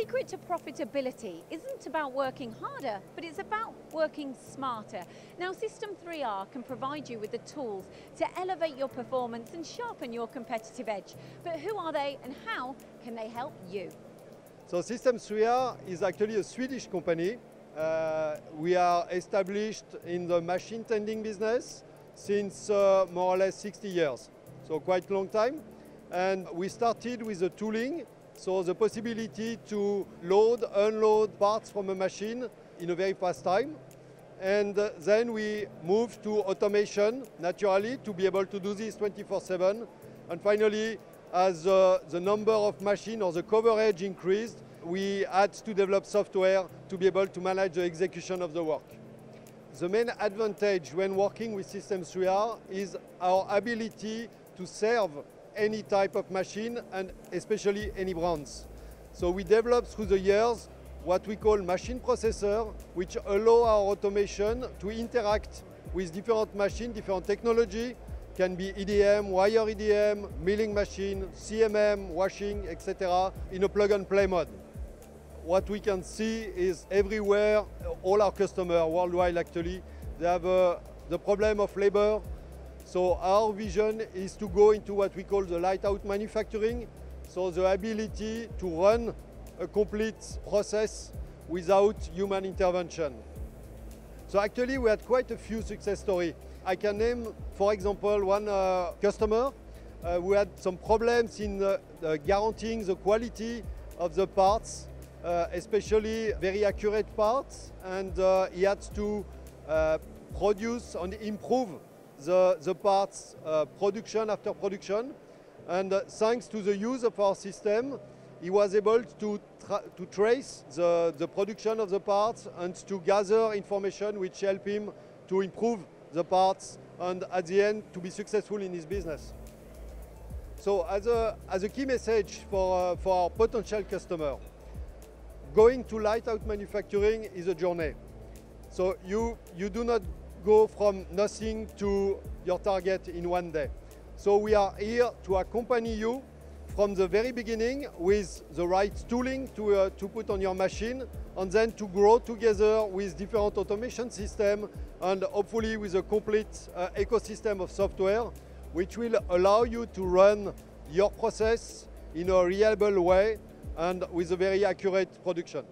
secret to profitability isn't about working harder, but it's about working smarter. Now, System 3R can provide you with the tools to elevate your performance and sharpen your competitive edge. But who are they and how can they help you? So System 3R is actually a Swedish company. Uh, we are established in the machine tending business since uh, more or less 60 years, so quite a long time. And we started with the tooling so the possibility to load, unload parts from a machine in a very fast time. And uh, then we move to automation, naturally, to be able to do this 24-7. And finally, as uh, the number of machines or the coverage increased, we had to develop software to be able to manage the execution of the work. The main advantage when working with Systems 3R is our ability to serve any type of machine and especially any brands. So we developed through the years what we call machine processor, which allow our automation to interact with different machines, different technology, can be EDM, wire EDM, milling machine, CMM, washing, etc., in a plug and play mode. What we can see is everywhere, all our customers worldwide actually, they have uh, the problem of labor, so our vision is to go into what we call the light-out manufacturing, so the ability to run a complete process without human intervention. So actually we had quite a few success stories. I can name, for example, one uh, customer uh, who had some problems in uh, guaranteeing the quality of the parts, uh, especially very accurate parts, and uh, he had to uh, produce and improve the, the parts uh, production after production. And uh, thanks to the use of our system, he was able to, tra to trace the, the production of the parts and to gather information which help him to improve the parts and at the end to be successful in his business. So as a, as a key message for, uh, for our potential customer, going to light-out manufacturing is a journey. So you, you do not go from nothing to your target in one day. So we are here to accompany you from the very beginning with the right tooling to, uh, to put on your machine and then to grow together with different automation system and hopefully with a complete uh, ecosystem of software which will allow you to run your process in a reliable way and with a very accurate production.